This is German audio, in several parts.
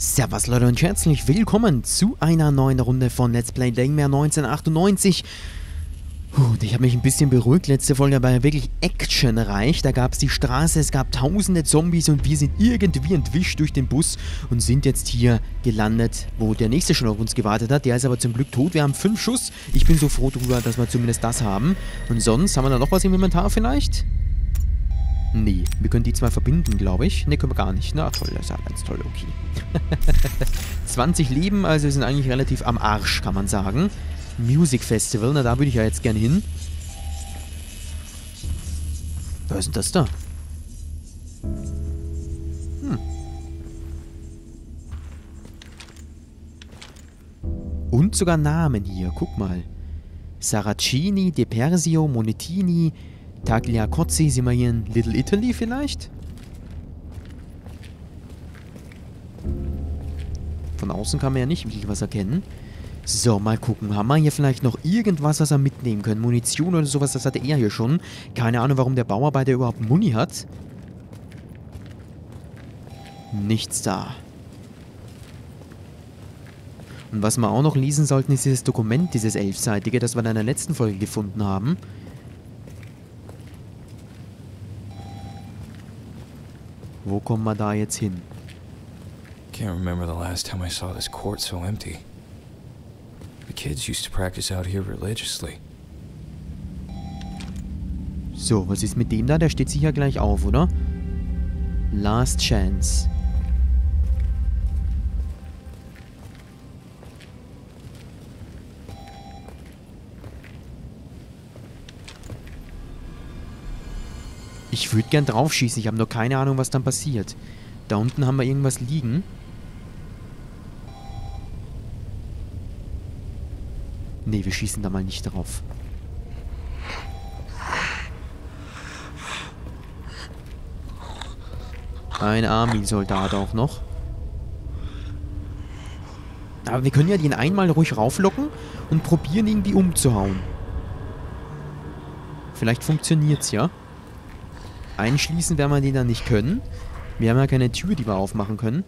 Servus Leute und herzlich willkommen zu einer neuen Runde von Let's Play Dangmare 1998. Und ich habe mich ein bisschen beruhigt. Letzte Folge war ja wirklich actionreich. Da gab es die Straße, es gab tausende Zombies und wir sind irgendwie entwischt durch den Bus und sind jetzt hier gelandet, wo der nächste schon auf uns gewartet hat. Der ist aber zum Glück tot. Wir haben fünf Schuss. Ich bin so froh darüber, dass wir zumindest das haben. Und sonst, haben wir da noch was im Inventar vielleicht? Nee, wir können die zwei verbinden, glaube ich. Ne, können wir gar nicht. Na toll, das ist ja ganz toll, okay. 20 Leben, also wir sind eigentlich relativ am Arsch, kann man sagen. Music Festival, na da würde ich ja jetzt gern hin. Was ist denn das da? Hm. Und sogar Namen hier, guck mal. Saracini, De Persio, Monetini, Tagliacozzi, sind wir hier in Little Italy vielleicht? Von außen kann man ja nicht wirklich was erkennen. So, mal gucken. Haben wir hier vielleicht noch irgendwas, was wir mitnehmen können? Munition oder sowas, das hatte er hier schon. Keine Ahnung, warum der Bauarbeiter überhaupt Muni hat. Nichts da. Und was wir auch noch lesen sollten, ist dieses Dokument, dieses elfseitige, das wir in der letzten Folge gefunden haben. Wo kommen wir da jetzt hin? Can't remember the last time I saw this court so empty. The kids used to practice out here religiously. So, was ist mit dem da? Der steht sicher gleich auf, oder? Last Chance. Ich würde gern draufschießen, ich habe nur keine Ahnung, was dann passiert. Da unten haben wir irgendwas liegen. Nee, wir schießen da mal nicht drauf. Ein Army-Soldat auch noch. Aber wir können ja den einmal ruhig rauflocken und probieren irgendwie umzuhauen. Vielleicht funktioniert's ja. Einschließen werden wir den dann nicht können. Wir haben ja keine Tür, die wir aufmachen können.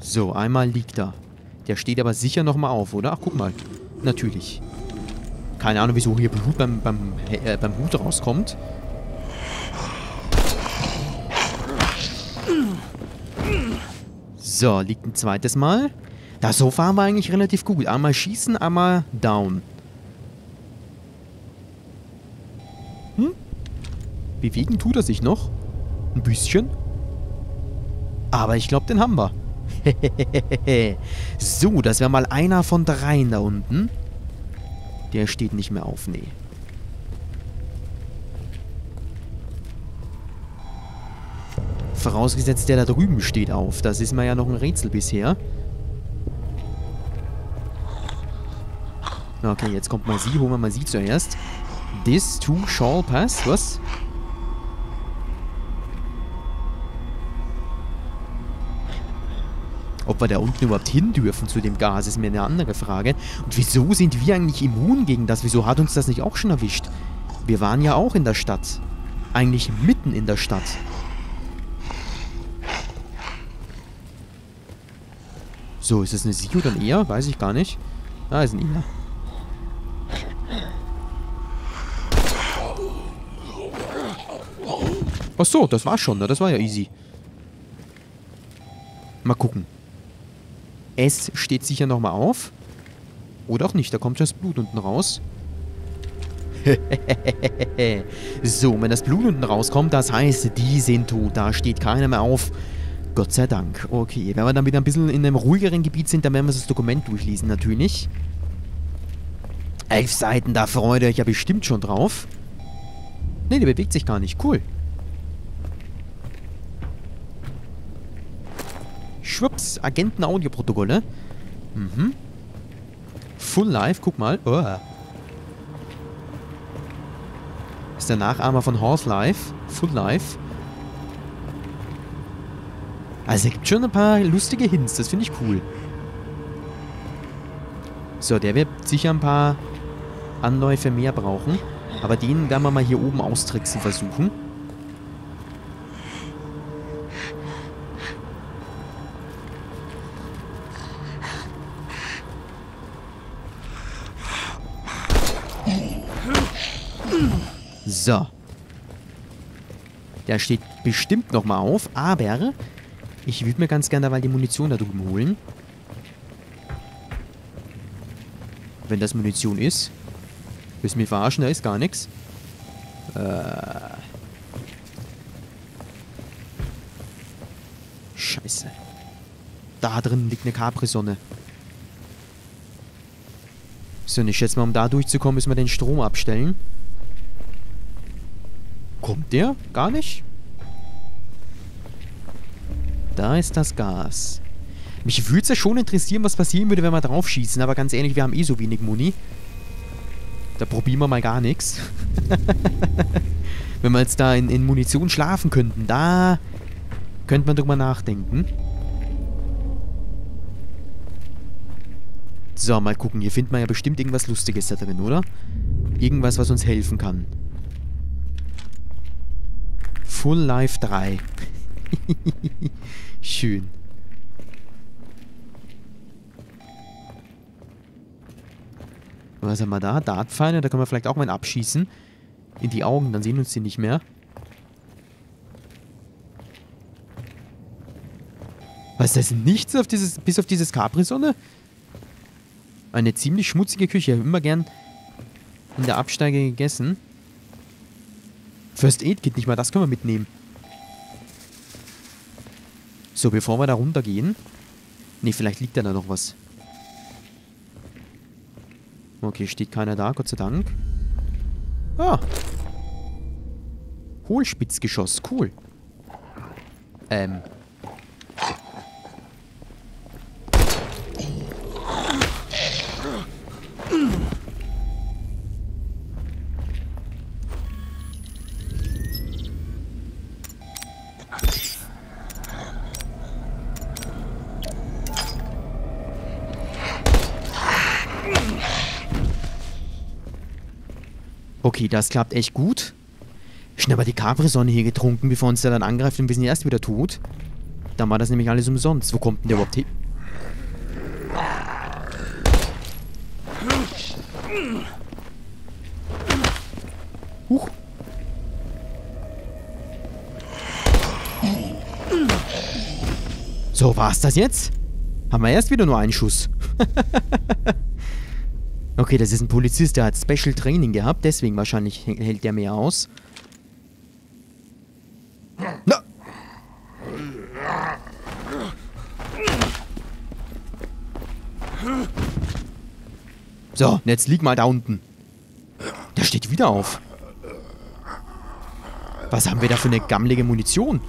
So, einmal liegt er. Der steht aber sicher nochmal auf, oder? Ach, guck mal. Natürlich. Keine Ahnung, wieso hier Blut beim, beim, äh, beim Hut rauskommt. So, liegt ein zweites Mal. Das so fahren wir eigentlich relativ gut. Einmal schießen, einmal down. Hm? Bewegen tut er sich noch. Ein bisschen. Aber ich glaube, den haben wir. so, das wäre mal einer von dreien da unten. Der steht nicht mehr auf, nee. Vorausgesetzt, der da drüben steht auf. Das ist mir ja noch ein Rätsel bisher. Okay, jetzt kommt mal sie. Holen wir mal sie zuerst. This to shall pass. Was? Ob wir da unten überhaupt hin dürfen zu dem Gas, ist mir eine andere Frage. Und wieso sind wir eigentlich immun gegen das? Wieso hat uns das nicht auch schon erwischt? Wir waren ja auch in der Stadt. Eigentlich mitten in der Stadt. So, ist das eine Sie oder ein Er? Weiß ich gar nicht. Ah, ist ein Er. Ach so, das war schon, ne? Das war ja easy. Mal gucken. S steht sicher nochmal auf. Oder auch nicht, da kommt das Blut unten raus. so, wenn das Blut unten rauskommt, das heißt, die sind tot. Da steht keiner mehr auf. Gott sei Dank. Okay, wenn wir dann wieder ein bisschen in einem ruhigeren Gebiet sind, dann werden wir das Dokument durchlesen, natürlich. Elf Seiten, da freut ihr euch ja bestimmt schon drauf. Ne, der bewegt sich gar nicht. Cool. Schwupps, Agenten-Audioprotokolle. Mhm. Full Life, guck mal. Oh. Ist der Nachahmer von Horse Life. Full Life. Also es gibt schon ein paar lustige Hints, das finde ich cool. So, der wird sicher ein paar Anläufe mehr brauchen. Aber den werden wir mal hier oben austricksen versuchen. So. Der steht bestimmt nochmal auf, aber ich würde mir ganz gerne dabei die Munition da drüben holen. Wenn das Munition ist. Willst du mich verarschen? Da ist gar nichts. Äh. Scheiße. Da drin liegt eine Capri-Sonne. So, und ich schätze mal, um da durchzukommen, müssen wir den Strom abstellen. Kommt der? Gar nicht? Da ist das Gas. Mich würde es ja schon interessieren, was passieren würde, wenn wir drauf schießen. Aber ganz ehrlich, wir haben eh so wenig Muni. Da probieren wir mal gar nichts. wenn wir jetzt da in, in Munition schlafen könnten, da könnte man drüber nachdenken. So, mal gucken. Hier findet man ja bestimmt irgendwas Lustiges da drin, oder? Irgendwas, was uns helfen kann. Full Life 3. Schön. Was haben wir da? Dartpfeile, da können wir vielleicht auch mal abschießen. In die Augen, dann sehen uns die nicht mehr. Was, da ist nichts auf dieses, bis auf dieses Capri-Sonne? Eine ziemlich schmutzige Küche. Ich habe immer gern in der Absteige gegessen. First Aid Kit, nicht mal das können wir mitnehmen. So, bevor wir da runtergehen. Ne, vielleicht liegt da noch was. Okay, steht keiner da, Gott sei Dank. Ah. Hohlspitzgeschoss, cool. Ähm. Das klappt echt gut. Schnell aber die Capri-Sonne hier getrunken, bevor uns der dann angreift und wir sind erst wieder tot. Dann war das nämlich alles umsonst. Wo kommt denn der überhaupt hin? Huch. So, war's das jetzt? Haben wir erst wieder nur einen Schuss. Okay, das ist ein Polizist, der hat Special Training gehabt, deswegen wahrscheinlich hält der mehr aus. Na! So, jetzt lieg mal da unten. Der steht wieder auf. Was haben wir da für eine gammelige Munition?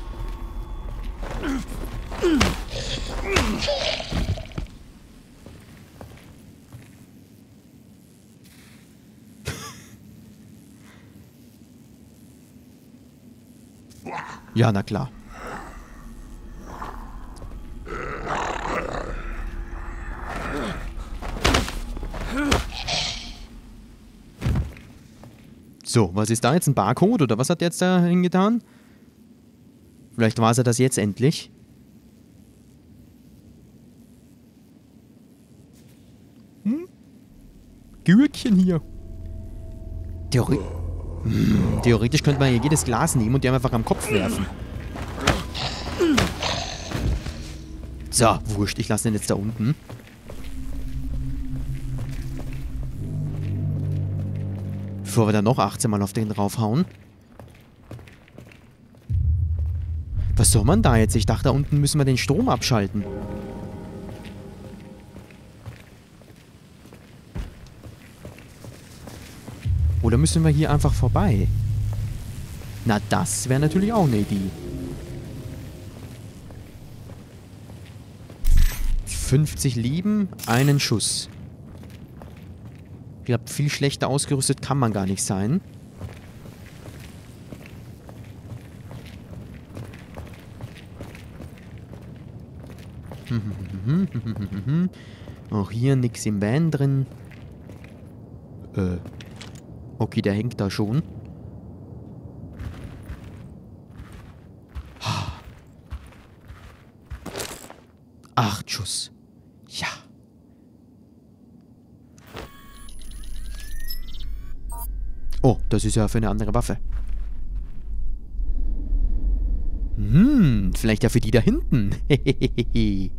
Ja, na klar. So, was ist da jetzt? Ein Barcode oder was hat der jetzt da hingetan? Vielleicht war es ja das jetzt endlich. Hm? Gürkchen hier. Theorie. Theoretisch könnte man hier jedes Glas nehmen und die einfach am Kopf werfen. So, wurscht. Ich lasse den jetzt da unten. Bevor wir dann noch 18 Mal auf den draufhauen. Was soll man da jetzt? Ich dachte, da unten müssen wir den Strom abschalten. Oder müssen wir hier einfach vorbei? Na, das wäre natürlich auch eine Idee. 50 Leben, einen Schuss. Ich glaube, viel schlechter ausgerüstet kann man gar nicht sein. Auch hier nichts im Van drin. Äh. Okay, der hängt da schon. Acht Schuss. Ja. Oh, das ist ja für eine andere Waffe. Hm, vielleicht ja für die da hinten.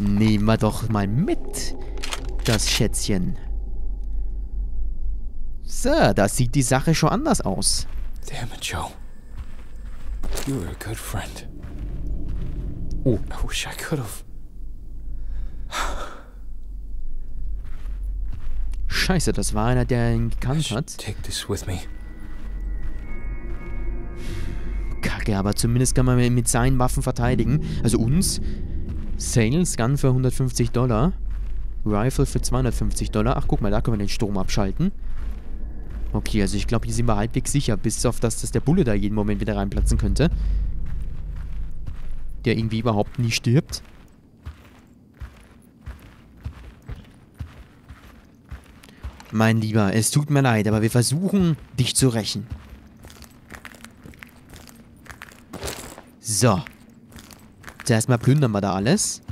Nehmen wir doch mal mit, das Schätzchen. So, da sieht die Sache schon anders aus. Damn it, Joe. You were a good friend. Oh. I wish I could have. Scheiße, das war einer, der ihn gekannt hat. take this with me. Kacke, aber zumindest kann man mit seinen Waffen verteidigen. Also uns. Sales Gun für 150 Dollar. Rifle für 250 Dollar. Ach, guck mal, da können wir den Strom abschalten. Okay, also ich glaube, hier sind wir halbwegs sicher, bis auf das, dass der Bulle da jeden Moment wieder reinplatzen könnte. Der irgendwie überhaupt nie stirbt. Mein Lieber, es tut mir leid, aber wir versuchen, dich zu rächen. So. Zuerst mal plündern wir da alles.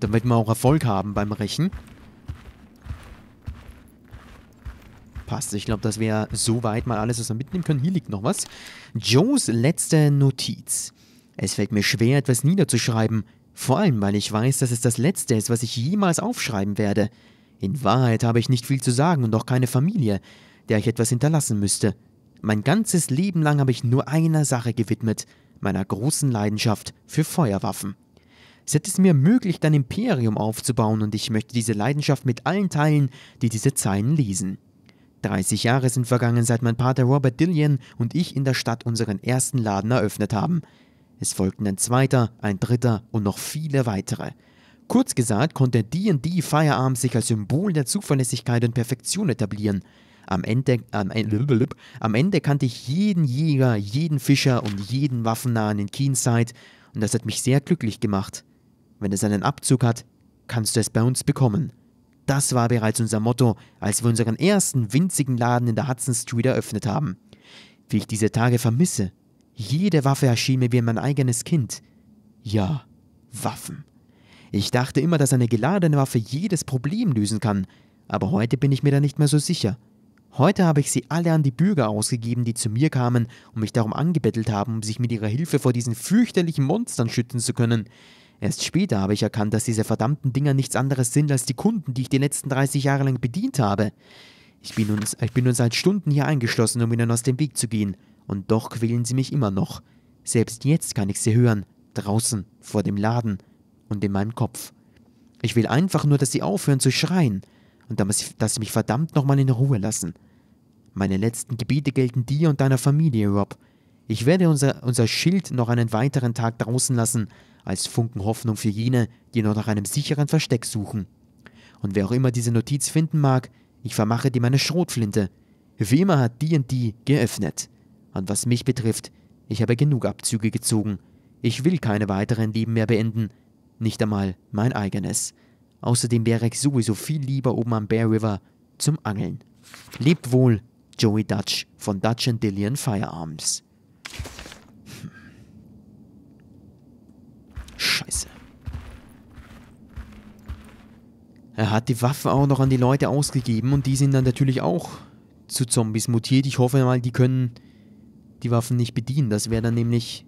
Damit wir auch Erfolg haben beim Rächen. Passt. Ich glaube, das wäre soweit mal alles, was wir mitnehmen können. Hier liegt noch was. Joes letzte Notiz. Es fällt mir schwer, etwas niederzuschreiben. Vor allem, weil ich weiß, dass es das Letzte ist, was ich jemals aufschreiben werde. In Wahrheit habe ich nicht viel zu sagen und auch keine Familie, der ich etwas hinterlassen müsste. Mein ganzes Leben lang habe ich nur einer Sache gewidmet, meiner großen Leidenschaft für Feuerwaffen. Es ist mir möglich, dein Imperium aufzubauen und ich möchte diese Leidenschaft mit allen teilen, die diese Zeilen lesen. 30 Jahre sind vergangen, seit mein Pater Robert Dillian und ich in der Stadt unseren ersten Laden eröffnet haben. Es folgten ein zweiter, ein dritter und noch viele weitere. Kurz gesagt konnte D&D Firearms sich als Symbol der Zuverlässigkeit und Perfektion etablieren. Am Ende, am, Ende, am Ende kannte ich jeden Jäger, jeden Fischer und jeden Waffennahen in Keenside und das hat mich sehr glücklich gemacht. Wenn es einen Abzug hat, kannst du es bei uns bekommen. Das war bereits unser Motto, als wir unseren ersten winzigen Laden in der Hudson Street eröffnet haben. Wie ich diese Tage vermisse. Jede Waffe erschien mir wie mein eigenes Kind. Ja, Waffen. Ich dachte immer, dass eine geladene Waffe jedes Problem lösen kann, aber heute bin ich mir da nicht mehr so sicher. Heute habe ich sie alle an die Bürger ausgegeben, die zu mir kamen und mich darum angebettelt haben, um sich mit ihrer Hilfe vor diesen fürchterlichen Monstern schützen zu können. Erst später habe ich erkannt, dass diese verdammten Dinger nichts anderes sind als die Kunden, die ich die letzten 30 Jahre lang bedient habe. Ich bin, nun, ich bin nun seit Stunden hier eingeschlossen, um ihnen aus dem Weg zu gehen, und doch quälen sie mich immer noch. Selbst jetzt kann ich sie hören, draußen, vor dem Laden und in meinem Kopf. Ich will einfach nur, dass sie aufhören zu schreien und dass sie mich verdammt nochmal in Ruhe lassen. Meine letzten Gebete gelten dir und deiner Familie, Rob. Ich werde unser, unser Schild noch einen weiteren Tag draußen lassen, als Funken Hoffnung für jene, die noch nach einem sicheren Versteck suchen. Und wer auch immer diese Notiz finden mag, ich vermache dir meine Schrotflinte. Wie immer hat D&D geöffnet. Und was mich betrifft, ich habe genug Abzüge gezogen. Ich will keine weiteren Leben mehr beenden. Nicht einmal mein eigenes. Außerdem wäre ich sowieso viel lieber oben am Bear River zum Angeln. Lebt wohl, Joey Dutch von Dutch and Dillian Firearms. Scheiße. Er hat die Waffe auch noch an die Leute ausgegeben und die sind dann natürlich auch zu Zombies mutiert. Ich hoffe mal, die können die Waffen nicht bedienen. Das wäre dann nämlich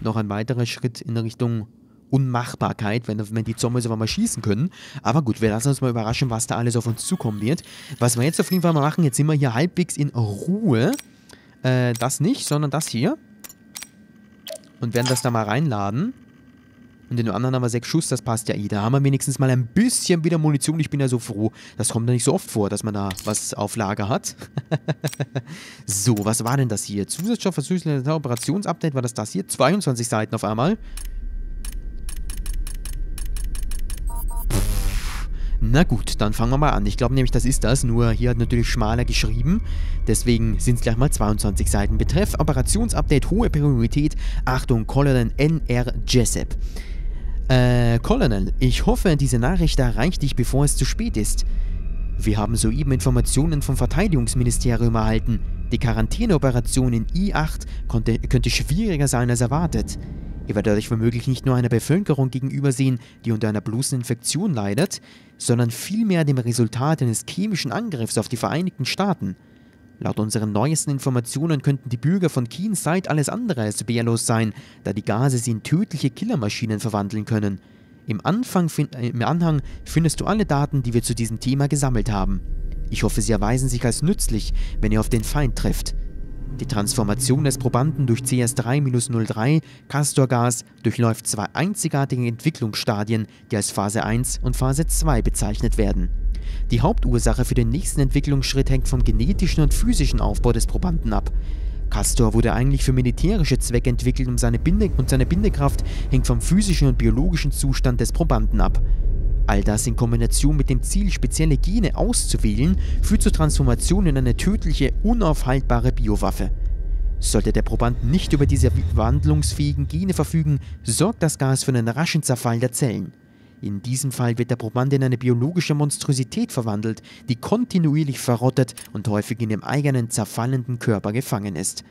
noch ein weiterer Schritt in Richtung Unmachbarkeit, wenn, wenn die Zombies auf einmal schießen können. Aber gut, wir lassen uns mal überraschen, was da alles auf uns zukommen wird. Was wir jetzt auf jeden Fall mal machen, jetzt sind wir hier halbwegs in Ruhe. Äh, das nicht, sondern das hier. Und werden das da mal reinladen. Und den anderen haben wir sechs Schuss, das passt ja eh. Da haben wir wenigstens mal ein bisschen wieder Munition. Ich bin ja so froh. Das kommt ja nicht so oft vor, dass man da was auf Lager hat. so, was war denn das hier? Zusatzstoff Operationsupdate, war das das hier? 22 Seiten auf einmal. Na gut, dann fangen wir mal an. Ich glaube nämlich, das ist das, nur hier hat natürlich schmaler geschrieben. Deswegen sind es gleich mal 22 Seiten. Betreff Operationsupdate, hohe Priorität. Achtung, Colonel NR Jessup. Äh, Colonel, ich hoffe, diese Nachricht erreicht dich, bevor es zu spät ist. Wir haben soeben Informationen vom Verteidigungsministerium erhalten. Die Quarantäneoperation in I8 konnte, könnte schwieriger sein als erwartet. Ihr werdet euch womöglich nicht nur einer Bevölkerung gegenübersehen, die unter einer bloßen Infektion leidet, sondern vielmehr dem Resultat eines chemischen Angriffs auf die Vereinigten Staaten. Laut unseren neuesten Informationen könnten die Bürger von Keenside alles andere als wehrlos sein, da die Gase sie in tödliche Killermaschinen verwandeln können. Im, Anfang, äh, Im Anhang findest du alle Daten, die wir zu diesem Thema gesammelt haben. Ich hoffe, sie erweisen sich als nützlich, wenn ihr auf den Feind trefft. Die Transformation des Probanden durch CS3-03 Castorgas durchläuft zwei einzigartige Entwicklungsstadien, die als Phase 1 und Phase 2 bezeichnet werden. Die Hauptursache für den nächsten Entwicklungsschritt hängt vom genetischen und physischen Aufbau des Probanden ab. Castor wurde eigentlich für militärische Zwecke entwickelt und seine, Binde und seine Bindekraft hängt vom physischen und biologischen Zustand des Probanden ab. All das in Kombination mit dem Ziel, spezielle Gene auszuwählen, führt zur Transformation in eine tödliche, unaufhaltbare Biowaffe. Sollte der Proband nicht über diese wandlungsfähigen Gene verfügen, sorgt das Gas für einen raschen Zerfall der Zellen. In diesem Fall wird der Proband in eine biologische Monstrosität verwandelt, die kontinuierlich verrottet und häufig in dem eigenen zerfallenden Körper gefangen ist.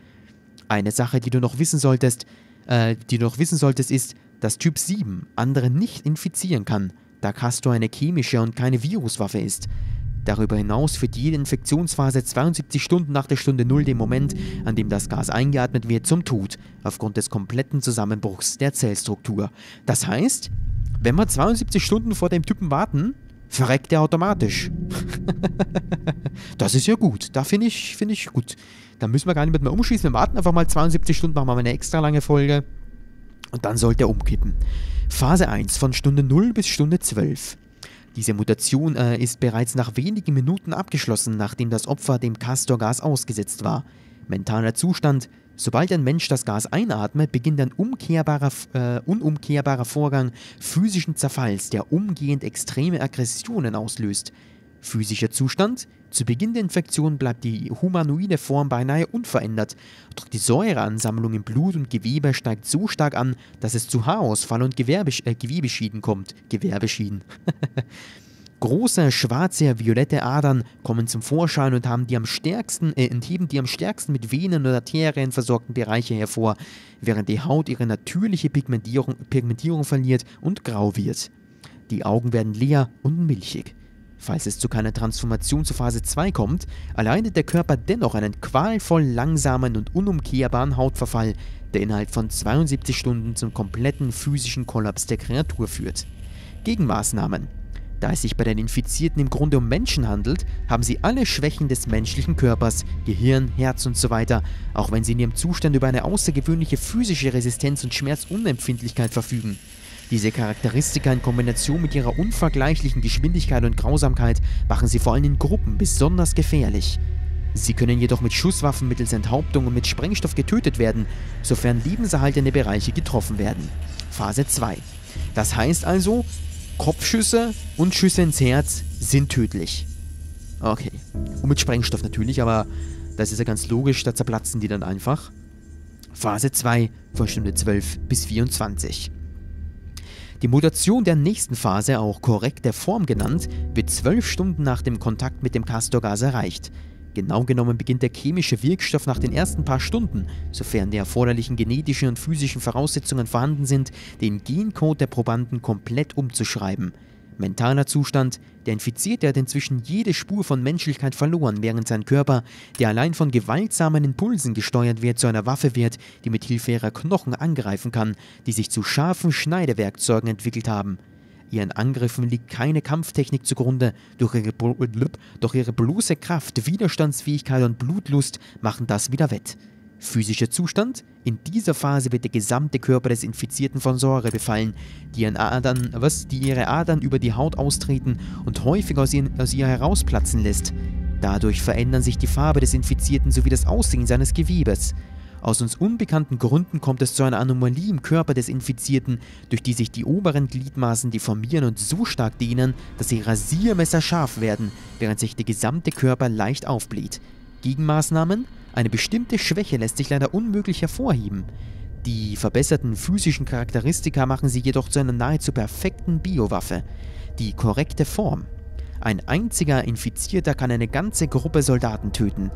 Eine Sache, die du noch wissen solltest, äh, die du noch wissen solltest, ist, dass Typ 7 andere nicht infizieren kann da Castor eine chemische und keine Viruswaffe ist. Darüber hinaus führt jede Infektionsphase 72 Stunden nach der Stunde Null den Moment, an dem das Gas eingeatmet wird, zum Tod, aufgrund des kompletten Zusammenbruchs der Zellstruktur. Das heißt, wenn wir 72 Stunden vor dem Typen warten, verreckt er automatisch. das ist ja gut. Da finde ich, find ich gut. Da müssen wir gar nicht mehr umschießen. Wir warten einfach mal 72 Stunden, machen wir eine extra lange Folge. Und dann sollte er umkippen. Phase 1 von Stunde 0 bis Stunde 12. Diese Mutation äh, ist bereits nach wenigen Minuten abgeschlossen, nachdem das Opfer dem Castorgas ausgesetzt war. Mentaler Zustand. Sobald ein Mensch das Gas einatmet, beginnt ein umkehrbarer, äh, unumkehrbarer Vorgang physischen Zerfalls, der umgehend extreme Aggressionen auslöst. Physischer Zustand. Zu Beginn der Infektion bleibt die humanoide Form beinahe unverändert, doch die Säureansammlung im Blut und Gewebe steigt so stark an, dass es zu Haarausfall und Gewerbe, äh, Gewebeschieden kommt. Gewerbeschieden. Große, schwarze, violette Adern kommen zum Vorschein und haben die am stärksten, äh, entheben die am stärksten mit Venen oder Arterien versorgten Bereiche hervor, während die Haut ihre natürliche Pigmentierung, Pigmentierung verliert und grau wird. Die Augen werden leer und milchig. Falls es zu keiner Transformation zu Phase 2 kommt, erleidet der Körper dennoch einen qualvoll langsamen und unumkehrbaren Hautverfall, der innerhalb von 72 Stunden zum kompletten physischen Kollaps der Kreatur führt. Gegenmaßnahmen. Da es sich bei den Infizierten im Grunde um Menschen handelt, haben sie alle Schwächen des menschlichen Körpers, Gehirn, Herz und so weiter, auch wenn sie in ihrem Zustand über eine außergewöhnliche physische Resistenz und Schmerzunempfindlichkeit verfügen. Diese Charakteristika in Kombination mit ihrer unvergleichlichen Geschwindigkeit und Grausamkeit machen sie vor allem in Gruppen besonders gefährlich. Sie können jedoch mit Schusswaffen mittels Enthauptung und mit Sprengstoff getötet werden, sofern lebenserhaltende Bereiche getroffen werden. Phase 2. Das heißt also, Kopfschüsse und Schüsse ins Herz sind tödlich. Okay. Und mit Sprengstoff natürlich, aber das ist ja ganz logisch, da zerplatzen die dann einfach. Phase 2 von Stunde 12 bis 24. Die Mutation der nächsten Phase, auch korrekt der Form genannt, wird zwölf Stunden nach dem Kontakt mit dem Castorgas erreicht. Genau genommen beginnt der chemische Wirkstoff nach den ersten paar Stunden, sofern die erforderlichen genetischen und physischen Voraussetzungen vorhanden sind, den Gencode der Probanden komplett umzuschreiben. Mentaler Zustand, der Infizierte hat inzwischen jede Spur von Menschlichkeit verloren, während sein Körper, der allein von gewaltsamen Impulsen gesteuert wird, zu einer Waffe wird, die mit Hilfe ihrer Knochen angreifen kann, die sich zu scharfen Schneidewerkzeugen entwickelt haben. Ihren Angriffen liegt keine Kampftechnik zugrunde, durch ihre, doch ihre bloße Kraft, Widerstandsfähigkeit und Blutlust machen das wieder wett. Physischer Zustand? In dieser Phase wird der gesamte Körper des Infizierten von Säure befallen, die, Adern, was, die ihre Adern über die Haut austreten und häufig aus, ihren, aus ihr herausplatzen lässt. Dadurch verändern sich die Farbe des Infizierten sowie das Aussehen seines Gewebes. Aus uns unbekannten Gründen kommt es zu einer Anomalie im Körper des Infizierten, durch die sich die oberen Gliedmaßen deformieren und so stark dehnen, dass sie rasiermesserscharf werden, während sich der gesamte Körper leicht aufbläht. Gegenmaßnahmen? Eine bestimmte Schwäche lässt sich leider unmöglich hervorheben. Die verbesserten physischen Charakteristika machen sie jedoch zu einer nahezu perfekten Biowaffe. Die korrekte Form. Ein einziger Infizierter kann eine ganze Gruppe Soldaten töten.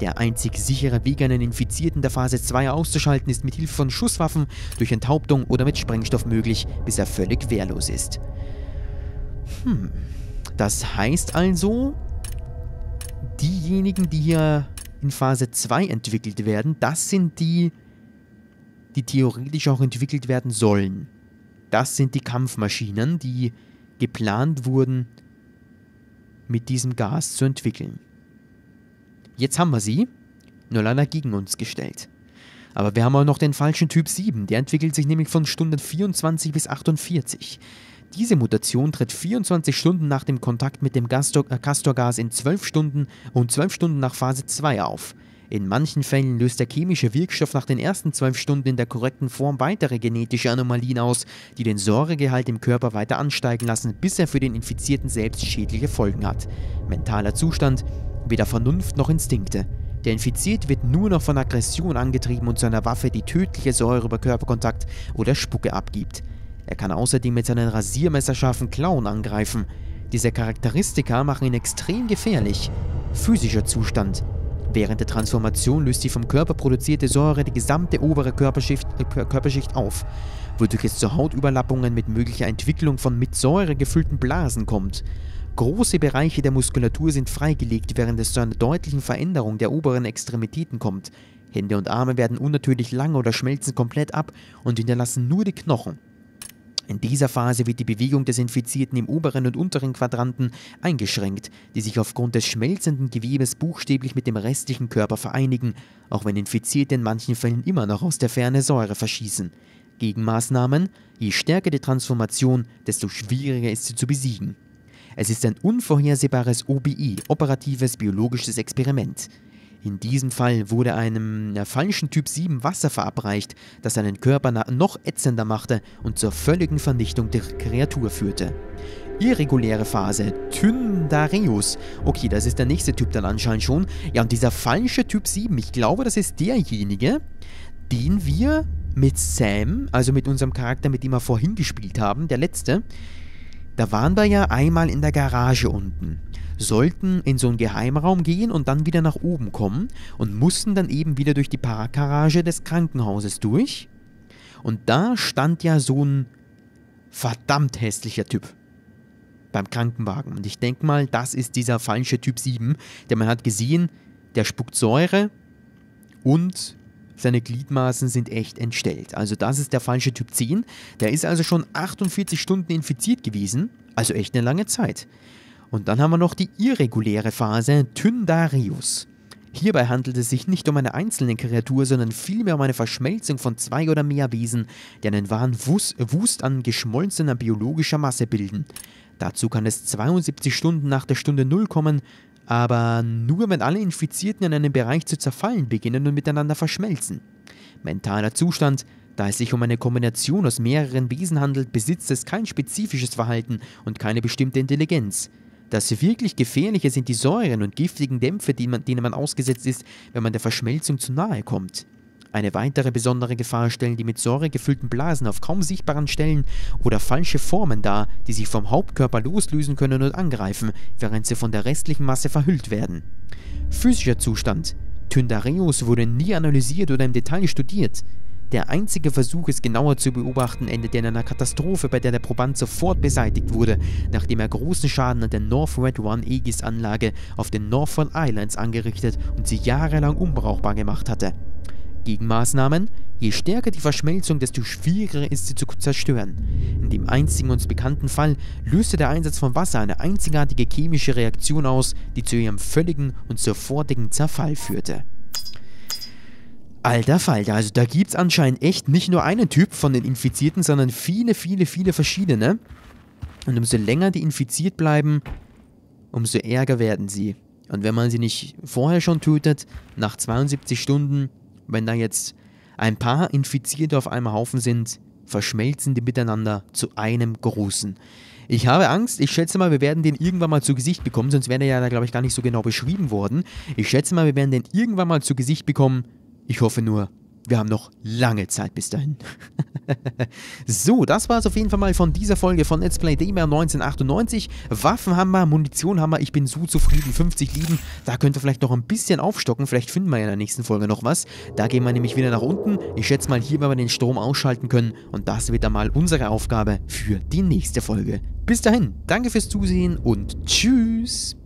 Der einzig sichere Weg, einen Infizierten der Phase 2 auszuschalten, ist mit Hilfe von Schusswaffen, durch Enthauptung oder mit Sprengstoff möglich, bis er völlig wehrlos ist. Hm. Das heißt also, diejenigen, die hier in Phase 2 entwickelt werden, das sind die, die theoretisch auch entwickelt werden sollen. Das sind die Kampfmaschinen, die geplant wurden, mit diesem Gas zu entwickeln. Jetzt haben wir sie, nur leider gegen uns gestellt. Aber wir haben auch noch den falschen Typ 7, der entwickelt sich nämlich von Stunden 24 bis 48. Diese Mutation tritt 24 Stunden nach dem Kontakt mit dem äh, Castorgas in 12 Stunden und 12 Stunden nach Phase 2 auf. In manchen Fällen löst der chemische Wirkstoff nach den ersten 12 Stunden in der korrekten Form weitere genetische Anomalien aus, die den Säuregehalt im Körper weiter ansteigen lassen, bis er für den Infizierten selbst schädliche Folgen hat. Mentaler Zustand Weder Vernunft noch Instinkte. Der Infizierte wird nur noch von Aggression angetrieben und zu einer Waffe, die tödliche Säure über Körperkontakt oder Spucke abgibt. Er kann außerdem mit seinen rasiermesserscharfen Klauen angreifen. Diese Charakteristika machen ihn extrem gefährlich. Physischer Zustand. Während der Transformation löst die vom Körper produzierte Säure die gesamte obere Körperschicht, äh, Körperschicht auf, wodurch es zu Hautüberlappungen mit möglicher Entwicklung von mit Säure gefüllten Blasen kommt. Große Bereiche der Muskulatur sind freigelegt, während es zu einer deutlichen Veränderung der oberen Extremitäten kommt. Hände und Arme werden unnatürlich lang oder schmelzen komplett ab und hinterlassen nur die Knochen. In dieser Phase wird die Bewegung des Infizierten im oberen und unteren Quadranten eingeschränkt, die sich aufgrund des schmelzenden Gewebes buchstäblich mit dem restlichen Körper vereinigen, auch wenn Infizierte in manchen Fällen immer noch aus der Ferne Säure verschießen. Gegenmaßnahmen: Je stärker die Transformation, desto schwieriger ist sie zu besiegen. Es ist ein unvorhersehbares OBI, operatives biologisches Experiment. In diesem Fall wurde einem falschen Typ 7 Wasser verabreicht, das seinen Körper noch ätzender machte und zur völligen Vernichtung der Kreatur führte. Irreguläre Phase, Tyndareus. Okay, das ist der nächste Typ dann anscheinend schon. Ja, und dieser falsche Typ 7, ich glaube, das ist derjenige, den wir mit Sam, also mit unserem Charakter, mit dem wir vorhin gespielt haben, der letzte, da waren wir ja einmal in der Garage unten, sollten in so einen Geheimraum gehen und dann wieder nach oben kommen und mussten dann eben wieder durch die Parkgarage des Krankenhauses durch. Und da stand ja so ein verdammt hässlicher Typ beim Krankenwagen. Und ich denke mal, das ist dieser falsche Typ 7, der man hat gesehen, der spuckt Säure und seine Gliedmaßen sind echt entstellt. Also das ist der falsche Typ 10. Der ist also schon 48 Stunden infiziert gewesen. Also echt eine lange Zeit. Und dann haben wir noch die irreguläre Phase Tyndarius. Hierbei handelt es sich nicht um eine einzelne Kreatur, sondern vielmehr um eine Verschmelzung von zwei oder mehr Wesen, die einen wahren Wust an geschmolzener biologischer Masse bilden. Dazu kann es 72 Stunden nach der Stunde Null kommen, aber nur wenn alle Infizierten in einem Bereich zu zerfallen beginnen und miteinander verschmelzen. Mentaler Zustand, da es sich um eine Kombination aus mehreren Wesen handelt, besitzt es kein spezifisches Verhalten und keine bestimmte Intelligenz. Das wirklich Gefährliche sind die Säuren und giftigen Dämpfe, denen man ausgesetzt ist, wenn man der Verschmelzung zu nahe kommt. Eine weitere besondere Gefahr stellen die mit Säure gefüllten Blasen auf kaum sichtbaren Stellen oder falsche Formen dar, die sich vom Hauptkörper loslösen können und angreifen, während sie von der restlichen Masse verhüllt werden. Physischer Zustand Tyndareus wurde nie analysiert oder im Detail studiert. Der einzige Versuch, es genauer zu beobachten, endete in einer Katastrophe, bei der der Proband sofort beseitigt wurde, nachdem er großen Schaden an der North-Red One Aegis-Anlage auf den Norfolk Islands angerichtet und sie jahrelang unbrauchbar gemacht hatte. Gegenmaßnahmen, je stärker die Verschmelzung, desto schwieriger ist sie zu zerstören. In dem einzigen uns bekannten Fall löste der Einsatz von Wasser eine einzigartige chemische Reaktion aus, die zu ihrem völligen und sofortigen Zerfall führte. Alter Falter, also da gibt es anscheinend echt nicht nur einen Typ von den Infizierten, sondern viele, viele, viele verschiedene. Und umso länger die infiziert bleiben, umso ärger werden sie. Und wenn man sie nicht vorher schon tötet, nach 72 Stunden wenn da jetzt ein paar Infizierte auf einem Haufen sind, verschmelzen die miteinander zu einem großen. Ich habe Angst, ich schätze mal, wir werden den irgendwann mal zu Gesicht bekommen, sonst wäre der ja da, glaube ich, gar nicht so genau beschrieben worden. Ich schätze mal, wir werden den irgendwann mal zu Gesicht bekommen. Ich hoffe nur, wir haben noch lange Zeit bis dahin. so, das war es auf jeden Fall mal von dieser Folge von Let's Play Daymare 1998. Waffen haben wir, Munition haben wir, ich bin so zufrieden, 50 lieben. Da könnt ihr vielleicht noch ein bisschen aufstocken, vielleicht finden wir ja in der nächsten Folge noch was. Da gehen wir nämlich wieder nach unten. Ich schätze mal, hier werden wir den Strom ausschalten können und das wird dann mal unsere Aufgabe für die nächste Folge. Bis dahin, danke fürs Zusehen und tschüss.